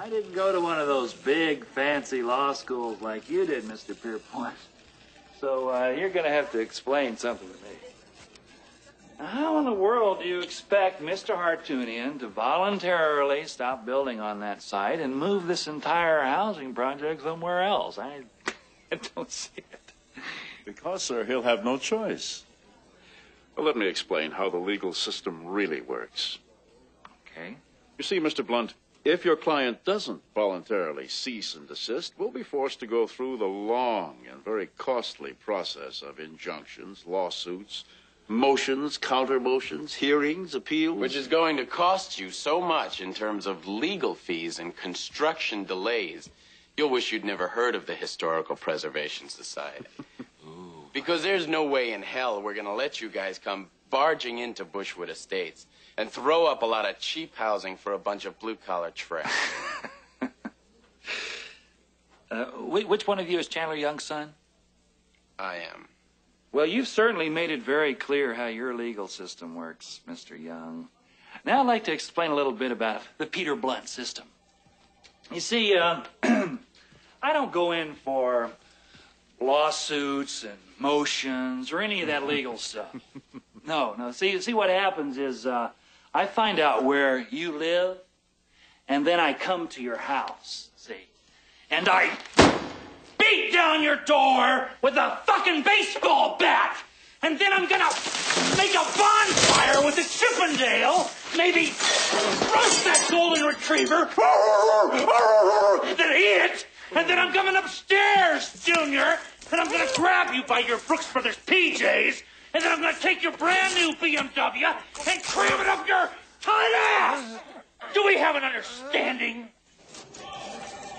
I didn't go to one of those big, fancy law schools like you did, Mr. Pierpoint. So uh, you're going to have to explain something to me. Now, how in the world do you expect Mr. Hartounian to voluntarily stop building on that site and move this entire housing project somewhere else? I, I don't see it. Because, sir, he'll have no choice. Well, let me explain how the legal system really works. Okay. You see, Mr. Blunt, if your client doesn't voluntarily cease and desist, we'll be forced to go through the long and very costly process of injunctions, lawsuits, motions, counter motions, hearings, appeals. Which is going to cost you so much in terms of legal fees and construction delays. You'll wish you'd never heard of the Historical Preservation Society. Because there's no way in hell we're going to let you guys come barging into Bushwood Estates and throw up a lot of cheap housing for a bunch of blue collar trash. Uh, which one of you is Chandler Young's son? I am. Well, you've certainly made it very clear how your legal system works, Mr. Young. Now I'd like to explain a little bit about the Peter Blunt system. You see, uh, I don't go in for lawsuits and motions or any of that legal stuff. No, no. See, see what happens is uh, I find out where you live, and then I come to your house. See, and I beat down your door with a fucking baseball bat. And then I'm gonna make a bonfire with a Chippendale, maybe roast that golden retriever, then eat, and then I'm coming upstairs, Junior, and I'm gonna grab you by your Brooks Brothers PJs, and then I'm gonna take your brand new BMW and cram it up your tight ass. Do we have an understanding?